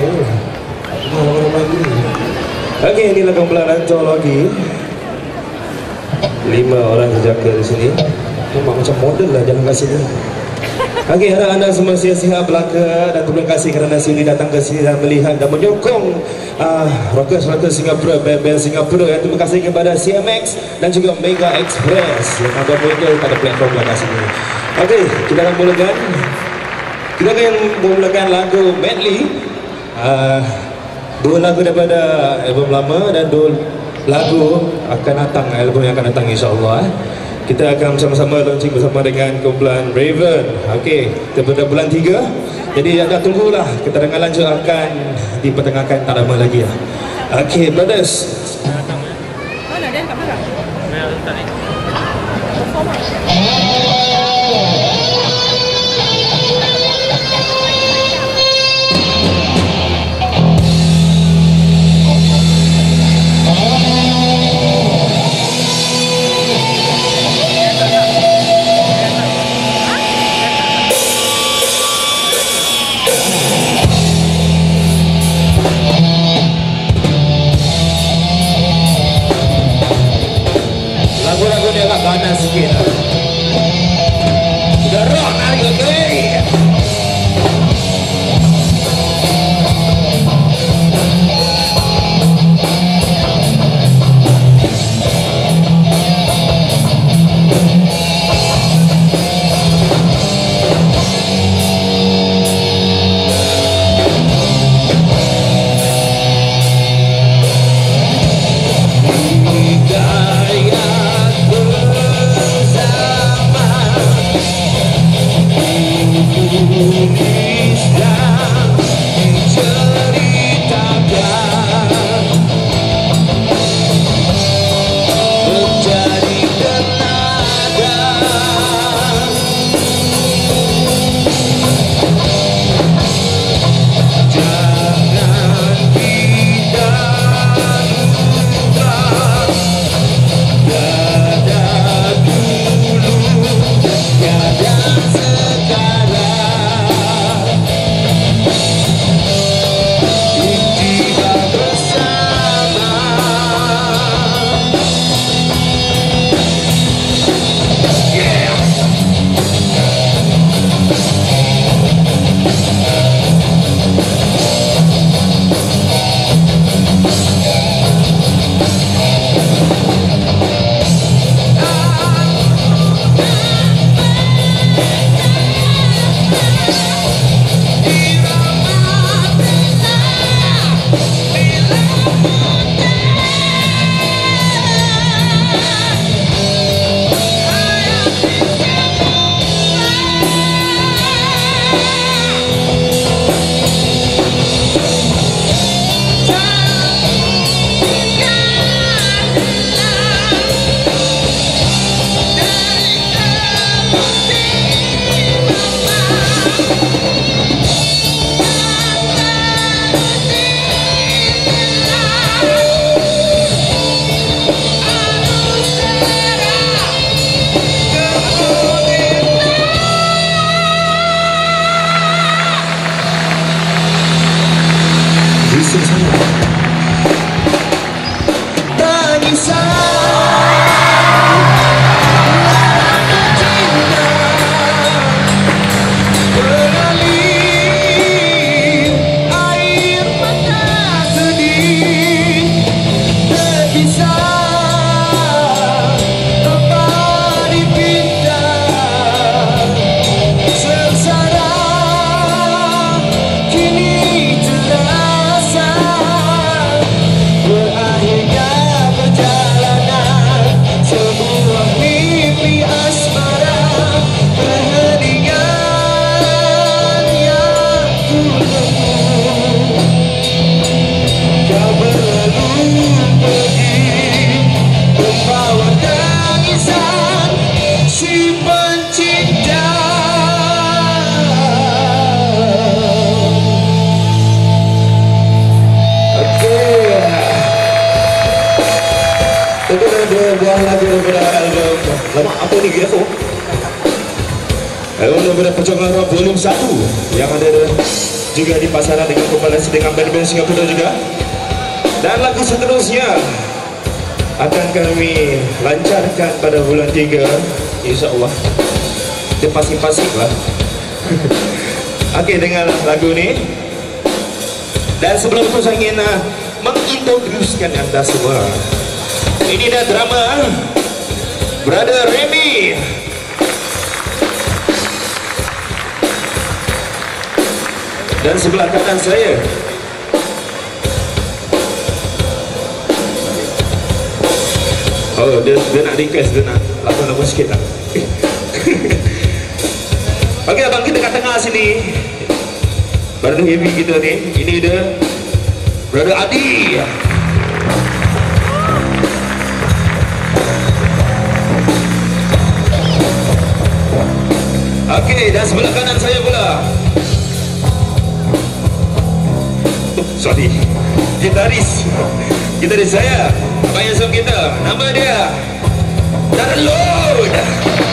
semua. Eh, ramai ya. Ramai lagi. Okey. Lima orang jejaka di sini. Memang macam model lah jalan kasih ni. Okey, harap anda semua sihat-sihat belaka dan terima kasih kerana sini datang ke sini dan melihat dan menyokong uh, rockers-rockers Singapura, band-band Singapura. Dan terima kasih kepada CMX dan juga Mega Express yang ada mereka pada platform belakang sini. Okey, kita akan mulakan. Kita akan memulakan lagu medley. Uh, dua lagu daripada album lama dan dua lagu akan datang album yang akan datang insyaAllah. Eh. Kita akan bersama-sama launching bersama dengan kumpulan Raven. Okey, kita pada bulan 3. Jadi anda tunggulah kita dengan lanjut akan dipertengahkan tak lama lagi lah. Okey, brothers. Mana dia kat mana? Dia Thank Itu adalah dua buah lagu daripada album Lama apa ni Grafo? Untuk pada percobaan volume 1 Yang ada juga di pasaran dengan kompilasi dengan band-band Singapura juga Dan lagu seterusnya Akan kami lancarkan pada bulan 3 InsyaAllah. Kita pasing-pasing lah. Okey dengan lagu ni. Dan sebelum itu saya ingin uh, Mengintroducekan anda semua. Ini dah drama Brother Remy. Dan sebelah kanan saya. Oh dia, dia nak request Dia nak lagu-lagu sikit lah. Okey abang kita kat tengah sini. Brother Heavy kita ni. Ini dia Brother Adi. Okey dan sebelah kanan saya pula. Oh, Sorry. Gitaris. Gitaris saya. Abang Yasum kita. Nama dia the Lord.